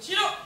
後ろ。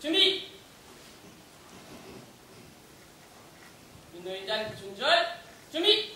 준비. 인도 인장 중절. 준비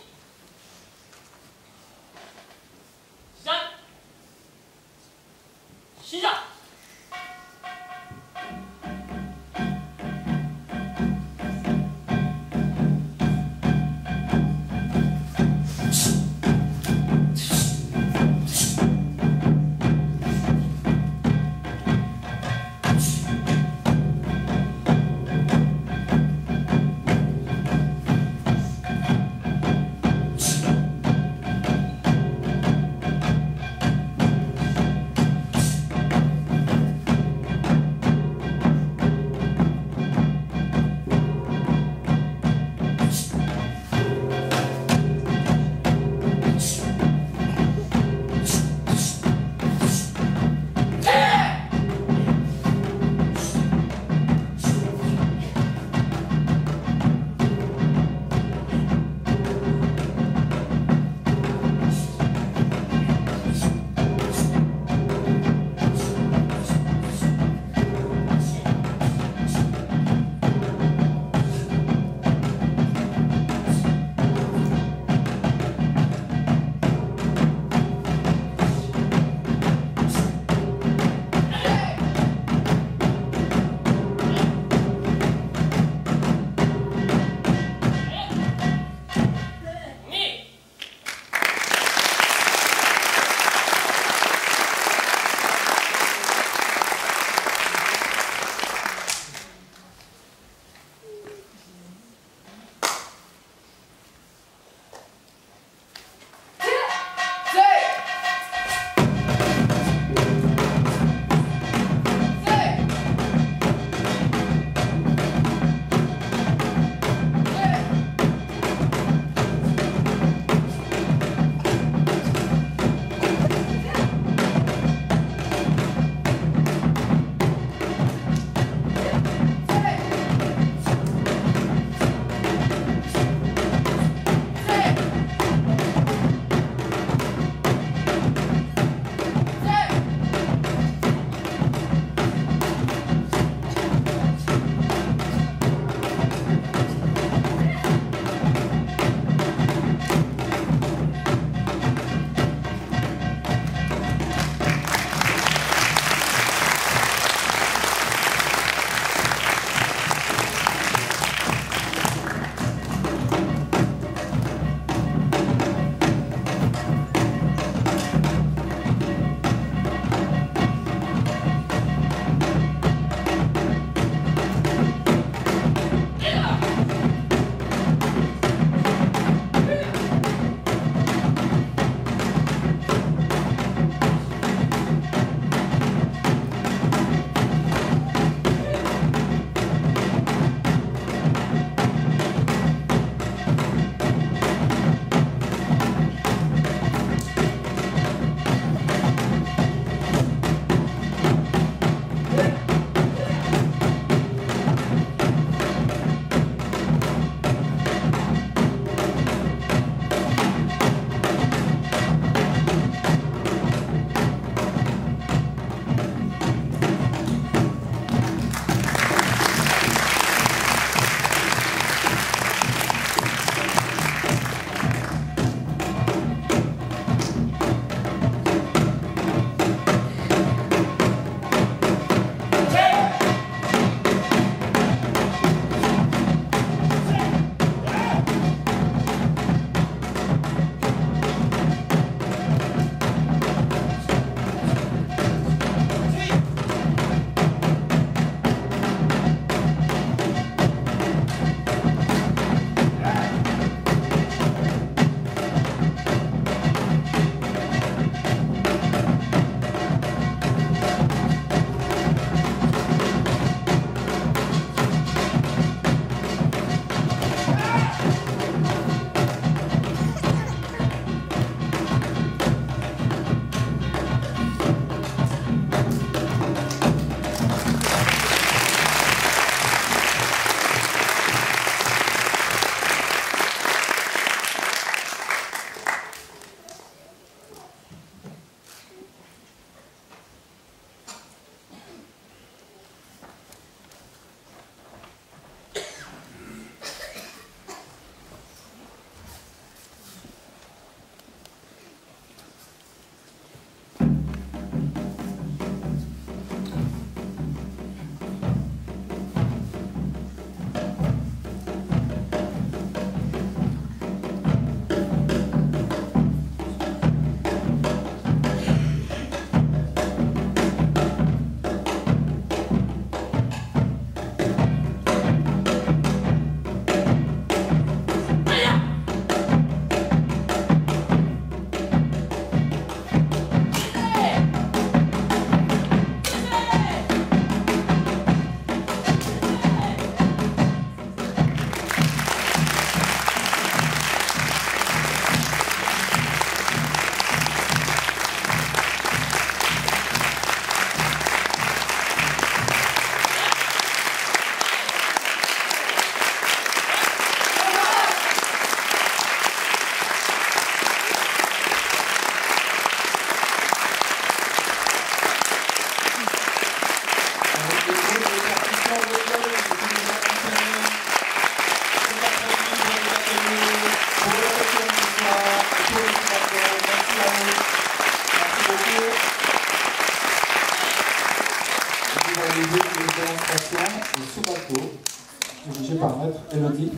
par Maître Elodie.